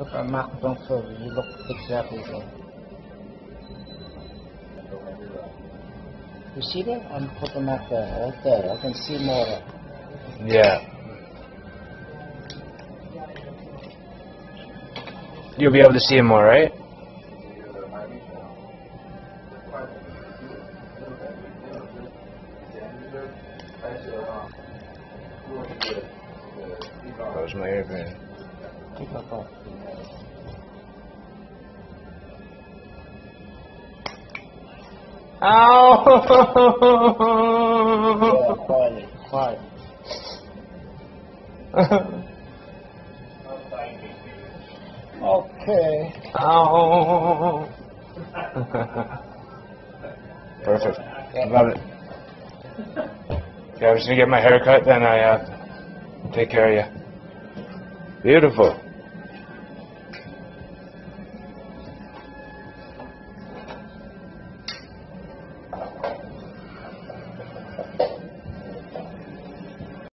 Put a mark down so you look exactly the same. You see that? I'm putting mark there, right there. I can see more. Yeah. You'll be able to see him more, right? That was my airplane. Keep up off. Yeah, Ow! quietly, quiet. Okay. Ow! Perfect. Love it. Yeah, I was gonna get my hair cut, then I uh, take care of you. Beautiful.